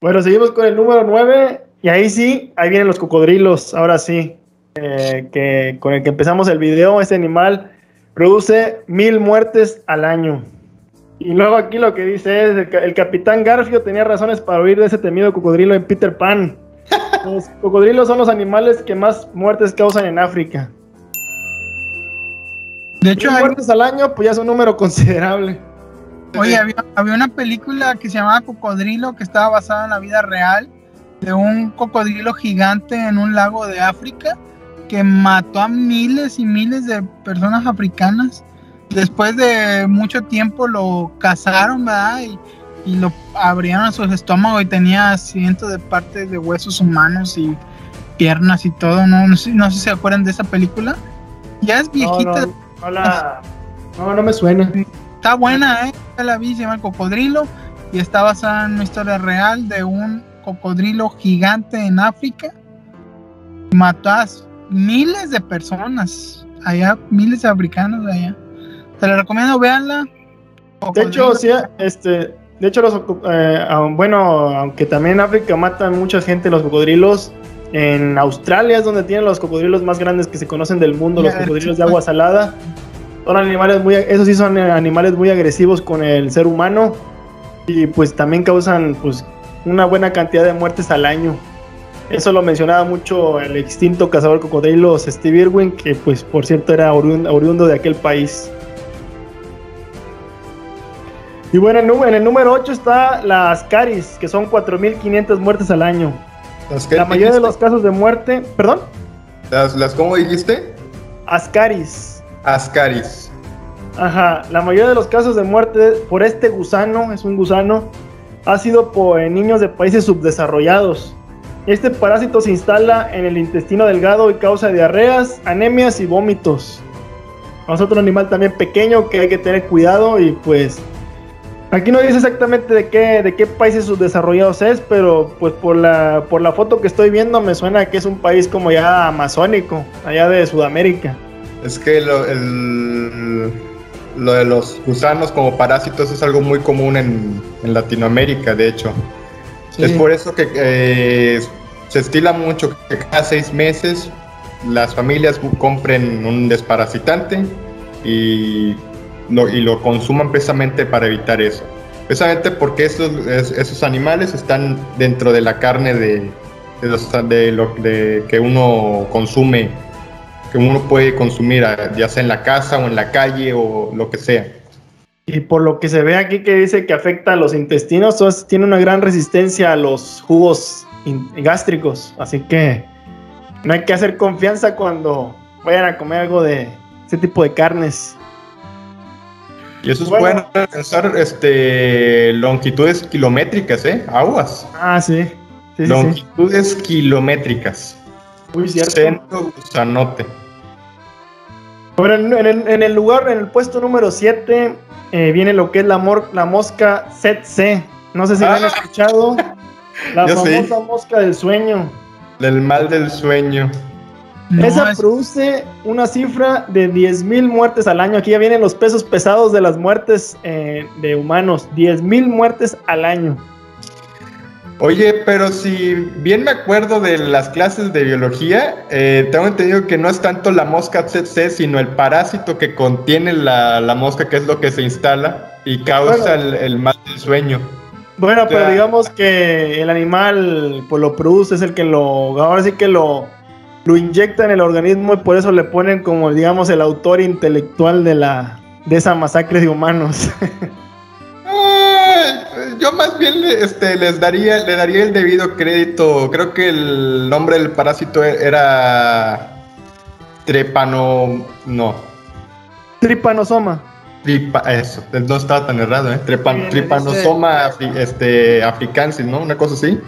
Bueno, seguimos con el número 9 y ahí sí, ahí vienen los cocodrilos, ahora sí, eh, que con el que empezamos el video, este animal produce mil muertes al año. Y luego aquí lo que dice es, el, el capitán Garfio tenía razones para huir de ese temido cocodrilo en Peter Pan. Los cocodrilos son los animales que más muertes causan en África. De hecho, Mil hay- muertes al año, pues ya es un número considerable. Oye, había, había una película que se llamaba Cocodrilo que estaba basada en la vida real de un cocodrilo gigante en un lago de África que mató a miles y miles de personas africanas. Después de mucho tiempo lo cazaron, ¿verdad? Y, y lo abrieron a su estómago y tenía cientos de partes de huesos humanos y piernas y todo. No, no, sé, no sé si se acuerdan de esa película. Ya es No, viejita, no, no, la- no, no me suena. Está buena, ¿eh? La vi, se llama El Cocodrilo y está basada en una historia real de un cocodrilo gigante en África. Mató a miles de personas allá, miles de africanos allá. Te la recomiendo, véanla. De hecho, sí, este, de hecho, los, eh, bueno, aunque también en África matan mucha gente los cocodrilos, en Australia es donde tienen los cocodrilos más grandes que se conocen del mundo, los cocodrilos de agua salada. Son animales muy, esos sí son eh, animales muy agresivos con el ser humano y pues también causan pues una buena cantidad de muertes al año. Eso lo mencionaba mucho el extinto cazador cocodrilos Steve Irwin, que pues por cierto era oriundo, oriundo de aquel país. Y bueno, en, el número 8 está las caris, que son 4.500 muertes al año. ¿Las qué La mayoría de los casos de muerte, perdón, ¿Las, las cómo dijiste? ascaris. Ascaris. Ajá, la mayoría de los casos de muerte por este gusano, es un gusano, ha sido por niños de países subdesarrollados. Este parásito se instala en el intestino delgado y causa diarreas, anemias y vómitos. Es otro animal también pequeño que hay que tener cuidado y pues aquí no dice exactamente de qué, de qué países subdesarrollados es, pero pues por la, por la foto que estoy viendo me suena que es un país como ya amazónico, allá de Sudamérica. Es que lo, el- lo de los gusanos como parásitos es algo muy común en, en Latinoamérica, de hecho. Sí. Es por eso que eh, se estila mucho que cada seis meses las familias compren un desparasitante y lo, y lo consuman precisamente para evitar eso. Precisamente porque esos, es- esos animales están dentro de la carne de, de, los- de lo de que uno consume, que uno puede consumir, ah, ya sea en la casa o en la calle o lo que sea. Y por lo que se ve aquí que dice que afecta a los intestinos, entonces tiene una gran resistencia a los jugos gástricos. Así que no hay que hacer confianza cuando vayan a comer algo de ese tipo de carnes. Y esos Bueno. pueden alcanzar este, longitudes kilométricas, ¿eh? Aguas. Ah, sí. Sí, sí, sí. longitudes kilométricas. Muy cierto. Centro gusanote. Bueno, en, el, en el lugar, en el puesto número 7, viene lo que es la, mor- la mosca ZC. No sé si lo han Ah. escuchado. La Yo sí. famosa mosca del sueño. Del mal del sueño. No, Esa es- produce una cifra de 10.000 muertes al año. Aquí ya vienen los pesos pesados de las muertes eh, de humanos. 10.000 muertes al año. Oye, pero si bien me acuerdo de las clases de biología, eh, tengo entendido que no es tanto la mosca tsetse, sino el parásito que contiene la, la mosca, que es lo que se instala y causa Bueno. el, el mal del sueño. Bueno, pero digamos que el animal pues lo produce, es el que lo... Ahora sí que lo, lo inyecta en el organismo y por eso le ponen como digamos el autor intelectual de la de esa masacre de humanos. Yo más bien este, les daría, le daría el debido crédito. Creo que el nombre del parásito e- era trepano, no, Tripanosoma. tripa, eso, no estaba tan errado, ¿eh? Trepan- tripanosoma afri- este, africansis, ¿no? Una cosa así.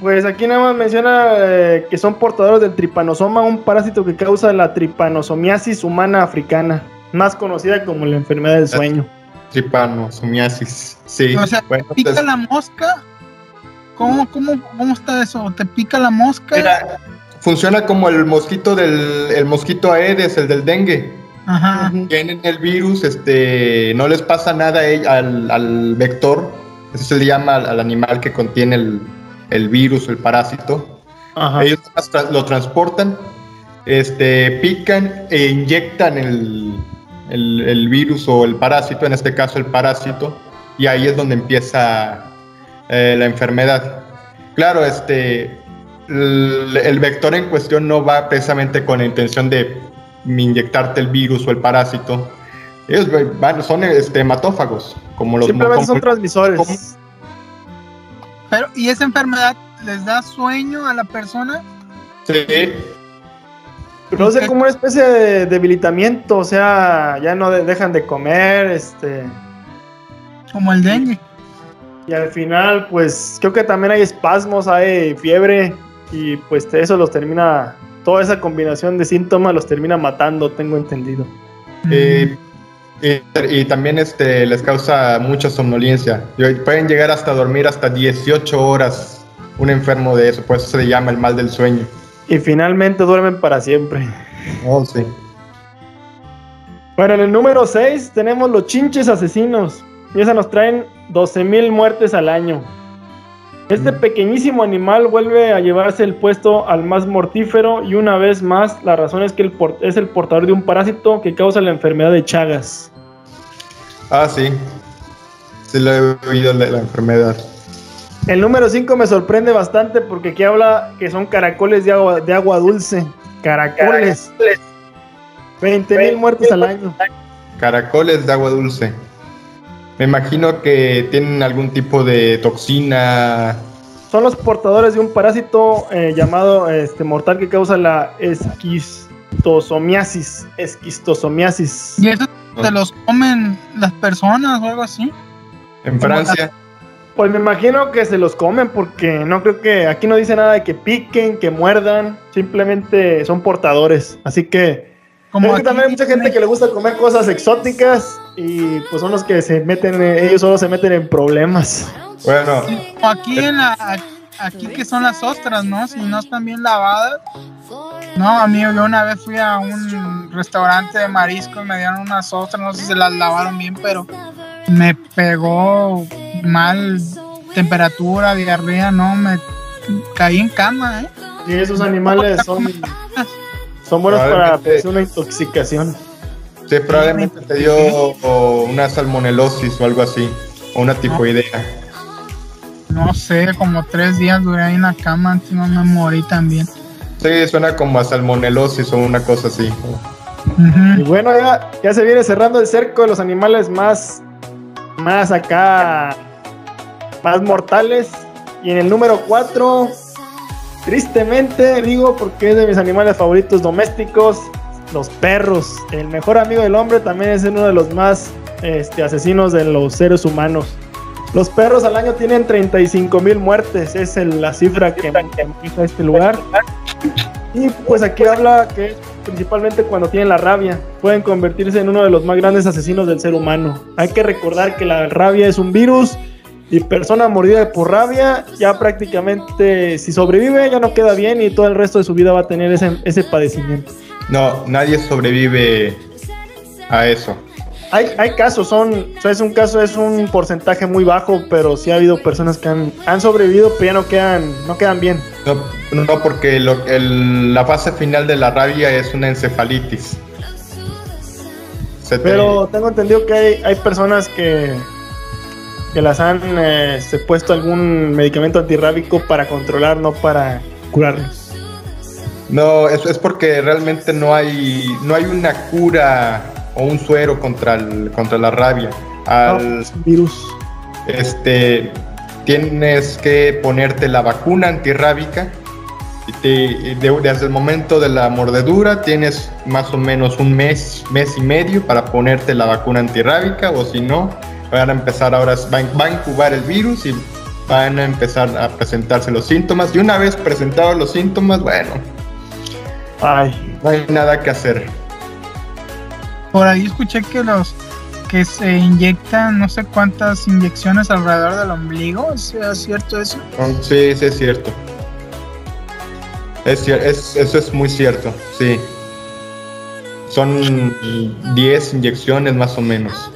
Pues aquí nada más menciona eh, que son portadores del tripanosoma, un parásito que causa la tripanosomiasis humana africana, más conocida como la enfermedad del sueño. Tripanosomiasis, sí. O sea, bueno, pica pues, la mosca. ¿Cómo, cómo, ¿Cómo está eso? ¿Te pica la mosca? mira, funciona como el mosquito del el mosquito Aedes, el del dengue. Ajá. Tienen el virus, este, no les pasa nada al, al vector, Eso se le llama al, al animal que contiene el, el virus o el parásito. Ajá. Ellos lo transportan, este, pican e inyectan el, el- el virus o el parásito, en este caso el parásito, y ahí es donde empieza eh, la enfermedad. Claro, este, el, el vector en cuestión no va precisamente con la intención de inyectarte el virus o el parásito. Ellos van, son este, hematófagos, como los Simplemente son como- transmisores. Pero, ¿y esa enfermedad les da sueño a la persona? Sí, Produce como una especie de debilitamiento, o sea, ya no de- dejan de comer, este, Como el dengue. y al final, pues creo que también hay espasmos, hay fiebre, y pues eso los termina, toda esa combinación de síntomas los termina matando, tengo entendido. Eh, y, y también este, les causa mucha somnolencia. Y Pueden llegar hasta dormir hasta 18 horas un enfermo de eso, por eso se le llama el mal del sueño. Y finalmente duermen para siempre. Oh, sí. Bueno, en el número 6 tenemos los chinches asesinos. Y esa nos traen 12.000 muertes al año. Este pequeñísimo animal vuelve a llevarse el puesto al más mortífero y una vez más la razón es que el es el portador de un parásito que causa la enfermedad de Chagas. Ah, sí. Sí lo he oído la, la enfermedad. El número 5 me sorprende bastante porque aquí habla que son caracoles de agua, de agua dulce. Caracoles. 20.000 muertes al año. Caracoles de agua dulce. Me imagino que tienen algún tipo de toxina. Son los portadores de un parásito eh, llamado este, mortal que causa la esquistosomiasis. Esquistosomiasis. ¿Y eso se los comen las personas o algo así? En Francia. Pues me imagino que se los comen porque no creo que aquí no dice nada de que piquen, que muerdan, simplemente son portadores. Así que Como creo que aquí también hay mucha gente que le gusta comer cosas exóticas y pues son los que se meten, en- ellos solo se meten en problemas. Bueno, aquí en la aquí que son las ostras, ¿no? Si no están bien lavadas. No, amigo, yo una vez fui a un restaurante de mariscos, me dieron unas ostras, no sé si se las lavaron bien, pero me pegó mal temperatura, diarrea, no, me caí en cama, ¿eh? Y esos animales son, son buenos para una intoxicación. sí, probablemente te dio o una salmonelosis o algo así. O una tifoidea. No sé, como tres días duré ahí en la cama, antes no me morí también. Sí, suena como a salmonelosis o una cosa así. Y bueno, ya, ya se viene cerrando el cerco de los animales más, más acá, más mortales. Y en el número 4, tristemente digo, porque es de mis animales favoritos domésticos, los perros. El mejor amigo del hombre también es uno de los más este, asesinos de los seres humanos. Los perros al año tienen 35 mil muertes, es el- la cifra que maneja este lugar. Y pues aquí habla que es principalmente cuando tienen la rabia, pueden convertirse en uno de los más grandes asesinos del ser humano. Hay que recordar que la rabia es un virus y persona mordida por rabia ya prácticamente si sobrevive ya no queda bien y todo el resto de su vida va a tener ese, ese padecimiento. No, nadie sobrevive a eso. Hay, hay casos, son, o sea, es un caso, es un porcentaje muy bajo, pero sí ha habido personas que han, han sobrevivido, pero ya no quedan, no quedan bien. No, no porque lo- el- la fase final de la rabia es una encefalitis. Se te- Pero tengo entendido que hay, hay personas que, que las han eh, puesto algún medicamento antirrábico para controlar, no para curarlos. No, eso es porque realmente no hay, no hay una cura o un suero contra, el, contra la rabia. Al, No, es virus. este, tienes que ponerte la vacuna antirrábica. Y te- de- desde el momento de la mordedura tienes más o menos un mes, mes y medio para ponerte la vacuna antirrábica o si no, van a empezar ahora, va, a- va a incubar el virus y van a empezar a presentarse los síntomas. Y una vez presentados los síntomas, bueno, Ay, no hay nada que hacer. Por ahí escuché que los que se inyectan no sé cuántas inyecciones alrededor del ombligo, ¿es cierto eso? Sí, sí, es cierto. Es, es- eso es muy cierto, sí. Son 10 inyecciones más o menos.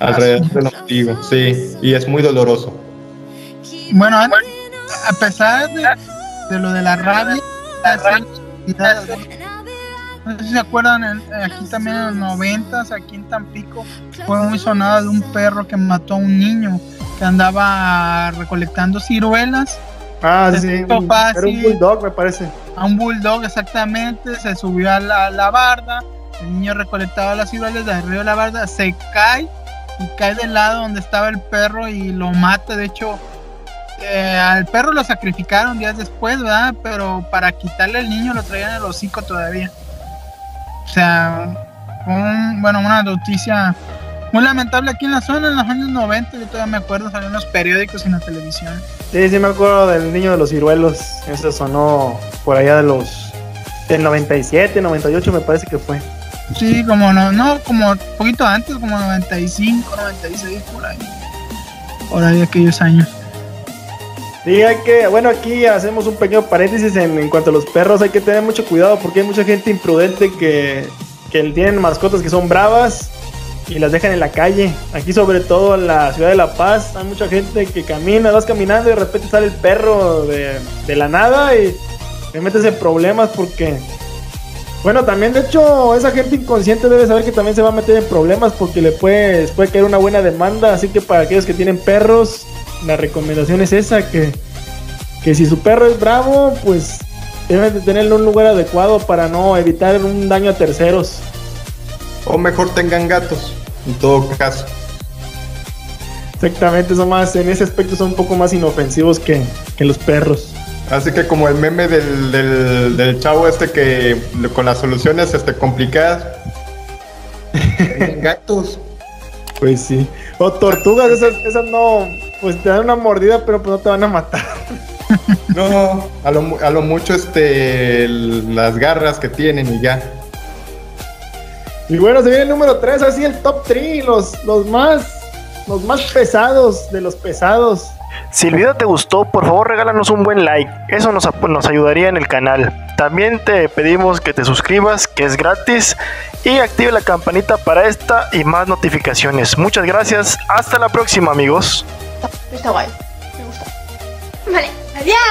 Alrededor del ombligo, sí, y es muy doloroso. Bueno, a pesar de, de lo de la rabia, no sé si se acuerdan, aquí también en los noventas, aquí en Tampico, fue muy sonada de un perro que mató a un niño que andaba recolectando ciruelas. Ah, sí, era un bulldog, me parece. A un bulldog, exactamente, se subió a la, la barda, el niño recolectaba las ciruelas de arriba de la barda, se cae y cae del lado donde estaba el perro y lo mata. De hecho, eh, al perro lo sacrificaron días después, ¿verdad? Pero para quitarle el niño lo traían el hocico todavía. O sea, bueno, una noticia muy lamentable aquí en la zona en los años 90. Yo todavía me acuerdo, salían los periódicos y en la televisión. Sí, sí, me acuerdo del niño de los ciruelos. Eso sonó por allá de los. del 97, 98, me parece que fue. Sí, como no, no, como poquito antes, como 95, 96, por ahí. Por ahí aquellos años. Sí, hay que, bueno, aquí hacemos un pequeño paréntesis en, cuanto a los perros, hay que tener mucho cuidado porque hay mucha gente imprudente que, que tienen mascotas que son bravas y las dejan en la calle. Aquí sobre todo en la ciudad de La Paz hay mucha gente que camina, vas caminando y de repente sale el perro de, de la nada y te metes en problemas porque... Bueno, también de hecho esa gente inconsciente debe saber que también se va a meter en problemas porque le puede, puede caer una buena demanda, así que para aquellos que tienen perros, la recomendación es esa, que, que si su perro es bravo, pues deben de tenerlo en un lugar adecuado para no evitar un daño a terceros. O mejor tengan gatos, en todo caso. Exactamente, son más, en ese aspecto son un poco más inofensivos que, los perros. Así que como el meme del, del, chavo este que con las soluciones este, complicadas. gatos. Pues sí. O tortugas, esas, esas no, pues te dan una mordida, pero pues no te van a matar. No, a lo, a lo mucho este las garras que tienen y ya. Y bueno, se viene el número 3, así el top 3, los, los más los más pesados de los pesados. Si el video te gustó, por favor regálanos un buen like, eso nos, nos ayudaría en el canal. También te pedimos que te suscribas, que es gratis, y active la campanita para esta y más notificaciones. Muchas gracias, hasta la próxima amigos. Está guay, me gusta. Vale, adiós.